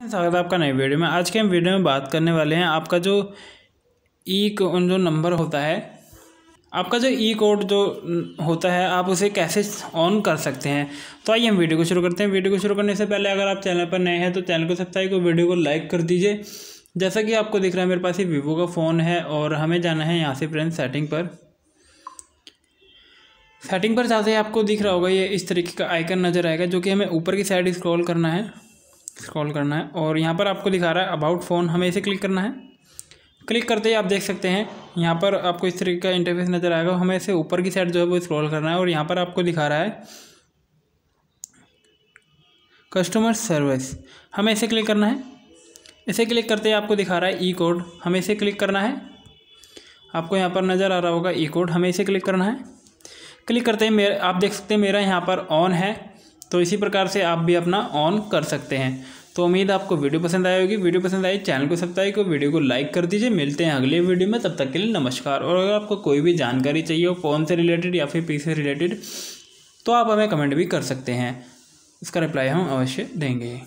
स्वागत है आपका नए वीडियो में। आज के हम वीडियो में बात करने वाले हैं आपका जो ई जो नंबर होता है, आपका जो ई कोड जो होता है, आप उसे कैसे ऑन कर सकते हैं? तो आइए हम वीडियो को शुरू करते हैं। वीडियो को शुरू करने से पहले अगर आप चैनल पर नए हैं तो चैनल को सब्सक्राइब को वीडियो को लाइक कर दीजिए। जैसा कि आपको दिख रहा है, मेरे पास ये वीवो का फ़ोन है और हमें जाना है यहाँ से फ्रेंड सेटिंग पर। सेटिंग पर जाते ही आपको दिख रहा होगा, ये इस तरीके का आइकन नज़र आएगा, जो कि हमें ऊपर की साइड स्क्रॉल करना है। स्क्रॉल करना है और यहाँ पर आपको दिखा रहा है अबाउट फ़ोन हमें इसे क्लिक करना है। क्लिक करते ही आप देख सकते हैं, यहाँ पर आपको इस तरीके का इंटरफेस नज़र आएगा, हमें इसे ऊपर की साइड जो है वो स्क्रॉल करना है और यहाँ पर आपको दिखा रहा है कस्टमर सर्विस हमें इसे क्लिक करना है। इसे क्लिक करते ही आपको दिखा रहा है ई कोड हमें इसे क्लिक करना है। आपको यहाँ पर नज़र आ रहा होगा ई कोड हमें इसे क्लिक करना है। क्लिक करते ही मेरे, आप देख सकते हैं मेरा यहाँ पर ऑन है। तो इसी प्रकार से आप भी अपना ऑन कर सकते हैं। तो उम्मीद आपको वीडियो पसंद आई होगी। वीडियो पसंद आई, चैनल को सब्सक्राइब को वीडियो को लाइक कर दीजिए। मिलते हैं अगले वीडियो में, तब तक के लिए नमस्कार। और अगर आपको कोई भी जानकारी चाहिए हो फ़ोन से रिलेटेड या फिर पी से रिलेटेड तो आप हमें कमेंट भी कर सकते हैं। इसका रिप्लाई हम अवश्य देंगे।